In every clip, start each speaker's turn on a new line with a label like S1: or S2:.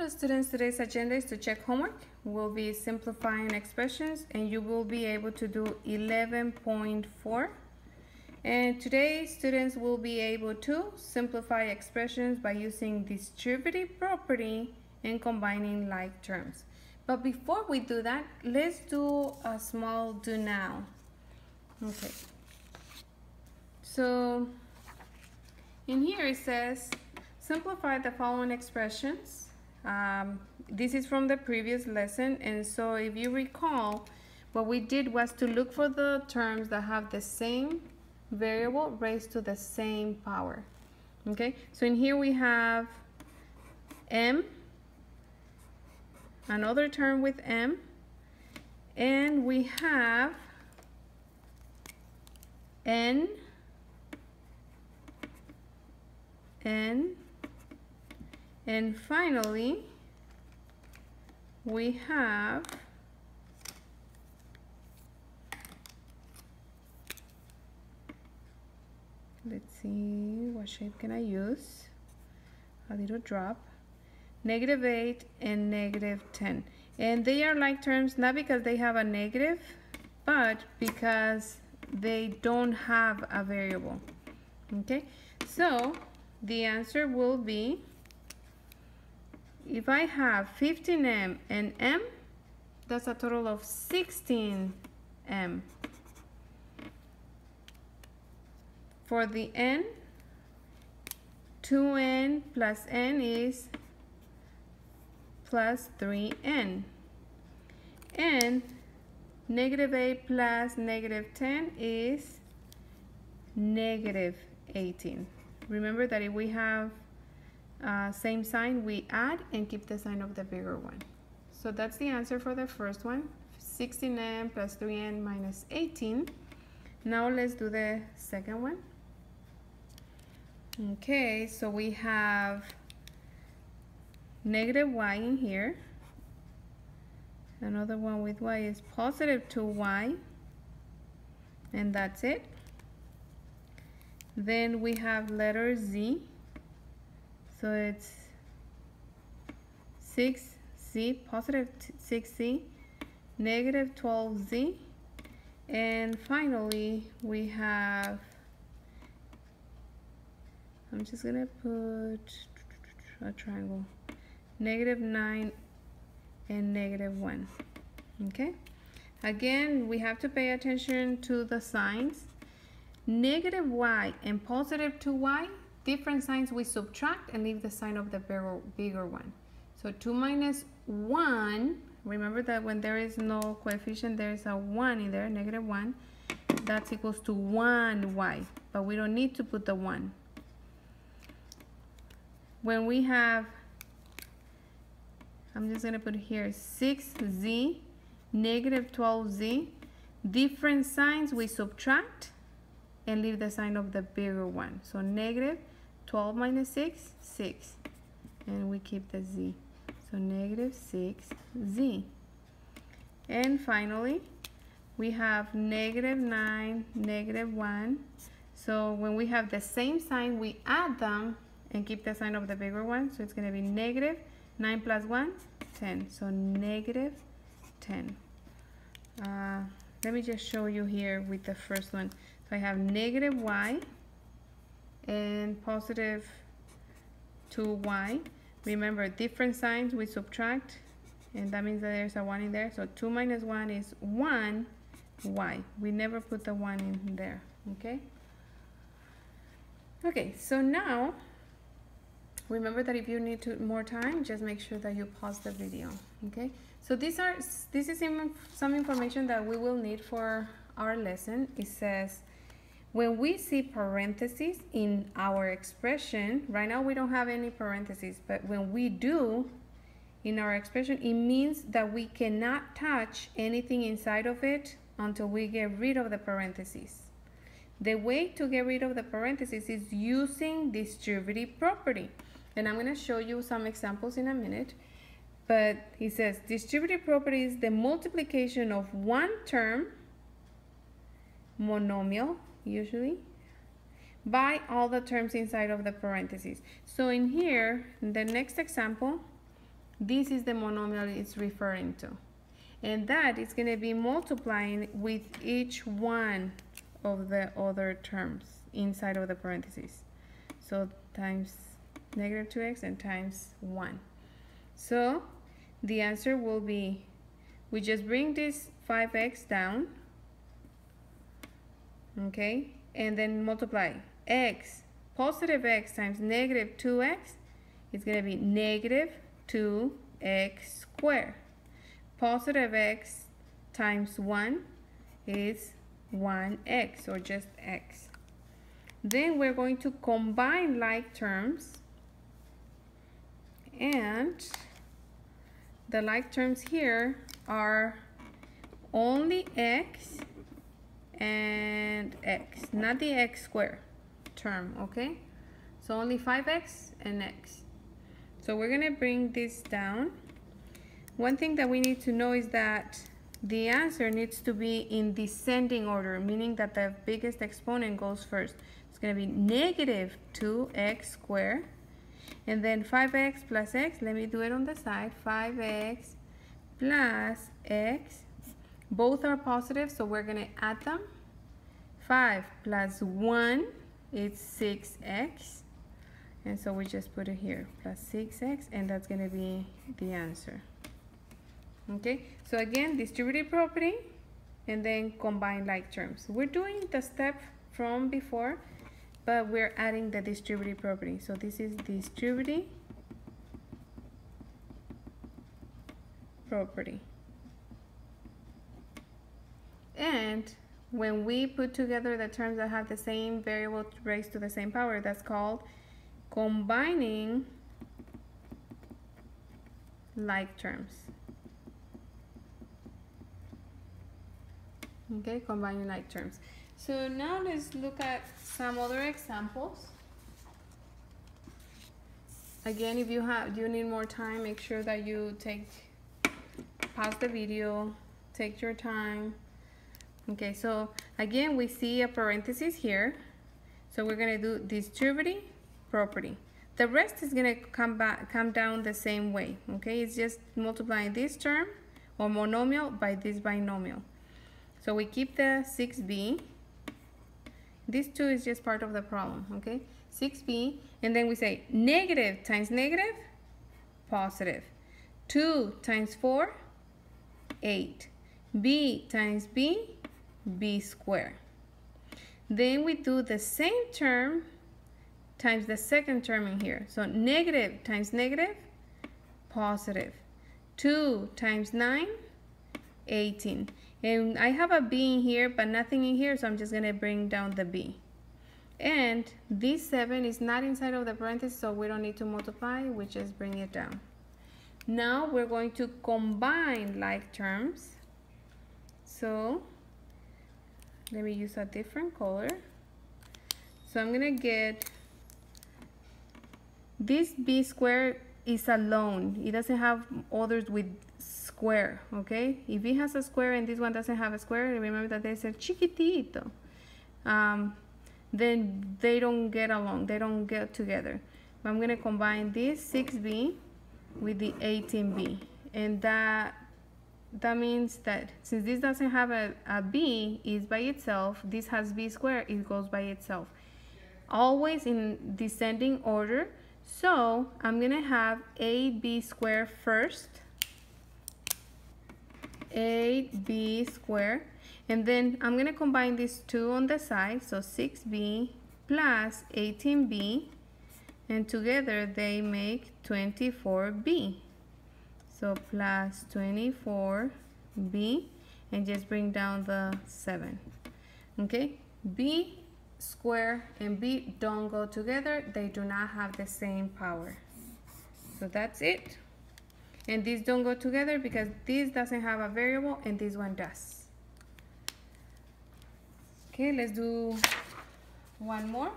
S1: Hello students, today's agenda is to check homework. We'll be simplifying expressions and you will be able to do 11.4. And today students will be able to simplify expressions by using distributive property and combining like terms. But before we do that, let's do a small do now. Okay. So in here it says simplify the following expressions um, this is from the previous lesson and so if you recall what we did was to look for the terms that have the same variable raised to the same power okay? So in here we have m another term with m and we have n n and finally, we have let's see what shape can I use? A little drop. Negative 8 and negative 10 and they are like terms not because they have a negative but because they don't have a variable. Okay? So the answer will be if I have 15m and m, that's a total of 16m. For the n, 2n plus n is plus 3n. And negative 8 plus negative 10 is negative 18. Remember that if we have uh, same sign, we add and keep the sign of the bigger one. So that's the answer for the first one, 16n plus 3n minus 18. Now let's do the second one. Okay, so we have negative y in here. Another one with y is positive 2y. And that's it. Then we have letter z so it's 6z, positive 6z, negative 12z, and finally we have, I'm just gonna put a triangle, negative 9 and negative 1, okay? Again, we have to pay attention to the signs. Negative y and positive 2y different signs we subtract and leave the sign of the bigger, bigger one. So 2 minus 1, remember that when there is no coefficient, there is a 1 in there, negative 1. That's equals to 1y, but we don't need to put the 1. When we have, I'm just going to put here 6z, negative 12z, different signs we subtract and leave the sign of the bigger one. So negative 12 minus 6, 6. And we keep the z. So negative 6z. And finally, we have negative 9, negative 1. So when we have the same sign, we add them and keep the sign of the bigger one. So it's going to be negative 9 plus 1, 10. So negative 10. Uh, let me just show you here with the first one. So I have negative y and positive 2y. Remember, different signs we subtract, and that means that there's a 1 in there. So 2 minus 1 is 1y. We never put the 1 in there, okay? Okay, so now, remember that if you need to, more time, just make sure that you pause the video, okay? So these are, this is some information that we will need for our lesson. It says, when we see parentheses in our expression, right now we don't have any parentheses, but when we do in our expression, it means that we cannot touch anything inside of it until we get rid of the parentheses. The way to get rid of the parentheses is using distributive property. And I'm going to show you some examples in a minute. But he says distributive property is the multiplication of one term, monomial, usually by all the terms inside of the parentheses. So in here, the next example, this is the monomial it's referring to. And that is going to be multiplying with each one of the other terms inside of the parentheses. So times negative 2x and times 1. So the answer will be, we just bring this 5x down, okay, and then multiply x, positive x times negative 2x is going to be negative 2x squared. Positive x times 1 is 1x or just x. Then we're going to combine like terms and the like terms here are only x and x, not the x squared term, okay? So only 5x and x. So we're gonna bring this down. One thing that we need to know is that the answer needs to be in descending order, meaning that the biggest exponent goes first. It's gonna be negative 2x squared and then 5x plus x, let me do it on the side, 5x plus x. Both are positive, so we're gonna add them. 5 plus 1 is 6x. And so we just put it here, plus 6x, and that's gonna be the answer. Okay, so again, distributive property, and then combine like terms. We're doing the step from before, but we're adding the distributive property. So this is distributive property. And when we put together the terms that have the same variable raised to the same power, that's called combining like terms. Okay, combining like terms. So now let's look at some other examples. Again, if you have you need more time, make sure that you take pause the video, take your time. Okay, so again, we see a parenthesis here. So we're gonna do distributive property. The rest is gonna come back, come down the same way. Okay, it's just multiplying this term or monomial by this binomial. So we keep the 6b this 2 is just part of the problem, okay? 6b, and then we say negative times negative, positive. 2 times 4, 8. b times b, b squared. Then we do the same term times the second term in here. So negative times negative, positive. 2 times 9, 18. And I have a B in here, but nothing in here, so I'm just gonna bring down the B. And this seven is not inside of the parentheses, so we don't need to multiply, we just bring it down. Now we're going to combine like terms. So let me use a different color. So I'm gonna get this b square is alone. It doesn't have others with square, okay? If it has a square and this one doesn't have a square, remember that they said chiquitito. Um, then they don't get along, they don't get together. I'm gonna combine this 6b with the 18b. And that that means that since this doesn't have a, a b is by itself, this has b squared, it goes by itself. Always in descending order. So I'm gonna have ab squared first 8b squared. And then I'm going to combine these two on the side. So 6b plus 18b. And together they make 24b. So plus 24b. And just bring down the 7. Okay. b square and b don't go together. They do not have the same power. So that's it and these don't go together because this doesn't have a variable and this one does okay let's do one more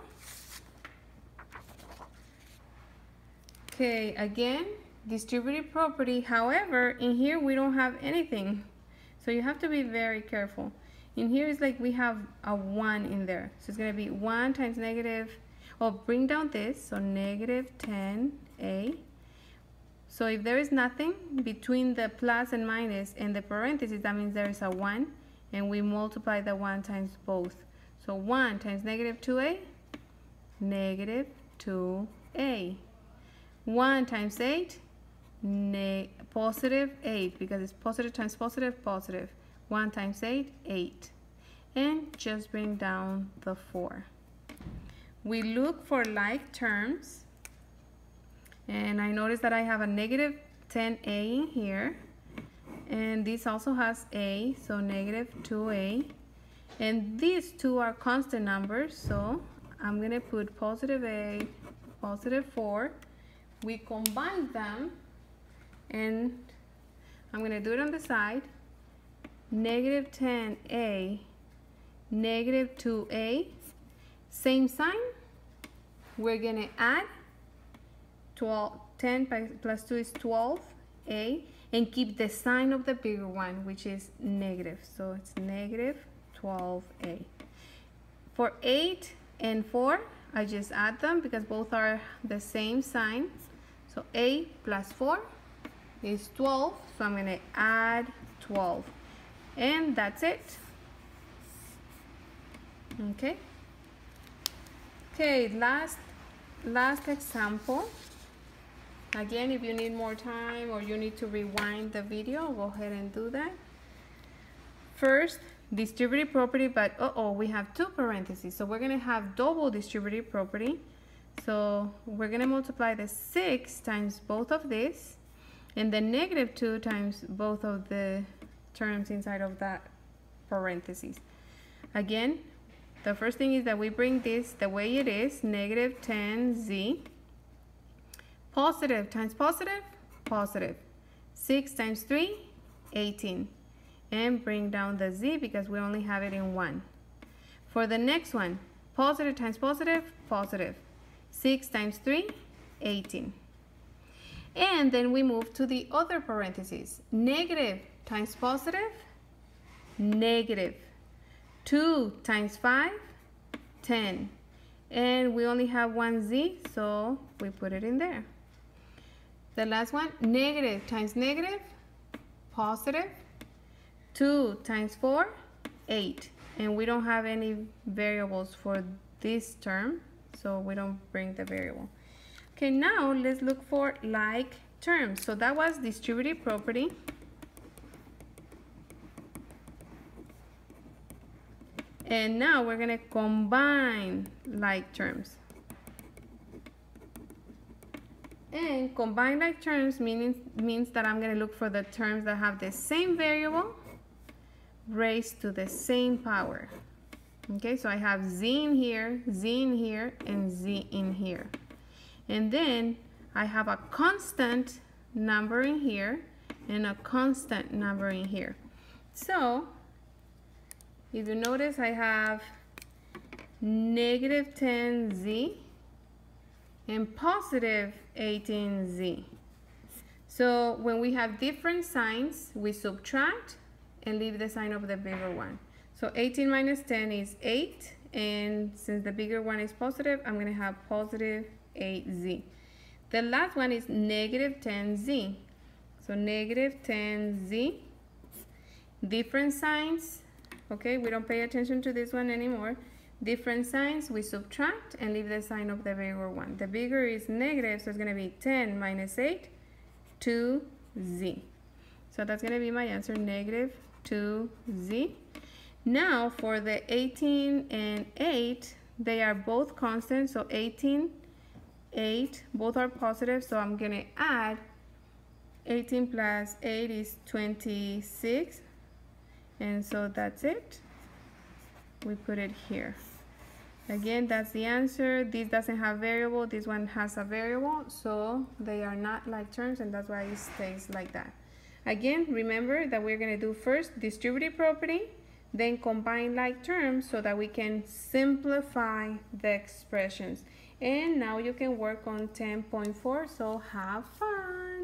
S1: okay again distributive property. However in here we don't have anything. So you have to be very careful. In here is like we have a 1 in there. So it's going to be 1 times negative oh bring down this so negative 10a So if there is nothing between the plus and minus and the parentheses, that means there is a 1, and we multiply the 1 times both. So 1 times negative 2a, negative 2a. 1 times 8, positive 8, because it's positive times positive, positive. 1 times 8, 8. And just bring down the 4. We look for like terms and I notice that I have a negative 10a in here and this also has a so negative 2a and these two are constant numbers so I'm gonna put positive a positive 4 we combine them and I'm gonna do it on the side. Negative 10a negative 2a same sign. We're gonna add 12, 10 plus 2 is 12a and keep the sign of the bigger one which is negative. So it's negative 12a for 8 and 4 I just add them because both are the same sign so a plus 4 is 12 so I'm going to add 12 and that's it okay okay last last example Again, if you need more time or you need to rewind the video, go ahead and do that. First, distributive property, but uh-oh, we have two parentheses. So we're going to have double distributive property. So we're going to multiply the 6 times both of this and then negative 2 times both of the terms inside of that parentheses. Again, the first thing is that we bring this the way it is, negative 10z Positive times positive, positive. 6 times 3, 18. And bring down the z because we only have it in 1. For the next one, positive times positive, positive. 6 times 3, 18. And then we move to the other parentheses. Negative times positive, negative. 2 times 5, 10. And we only have one z, so we put it in there. The last one, negative times negative, positive. 2 times 4, 8. And we don't have any variables for this term, so we don't bring the variable. Okay, now let's look for like terms. So that was distributive property. And now we're going to combine like terms. And combine like terms means, means that I'm going to look for the terms that have the same variable raised to the same power. Okay, so I have z in here, z in here, and z in here. And then I have a constant number in here and a constant number in here. So if you notice, I have negative 10z and positive 18z. So when we have different signs, we subtract and leave the sign of the bigger one. So 18 minus 10 is 8, and since the bigger one is positive, I'm going to have positive 8z. The last one is negative 10z. So negative 10z, different signs, okay, we don't pay attention to this one anymore. Different signs, we subtract and leave the sign of the bigger one. The bigger is negative, so it's going to be 10 minus 8, 2z. So that's going to be my answer, negative 2z. Now for the 18 and 8, they are both constant, so 18, 8, both are positive, so I'm going to add 18 plus 8 is 26, and so that's it. We put it here. Again, that's the answer. This doesn't have variable. This one has a variable. So they are not like terms and that's why it stays like that. Again, remember that we're going to do first distributive property, then combine like terms so that we can simplify the expressions. And now you can work on 10.4. So have fun.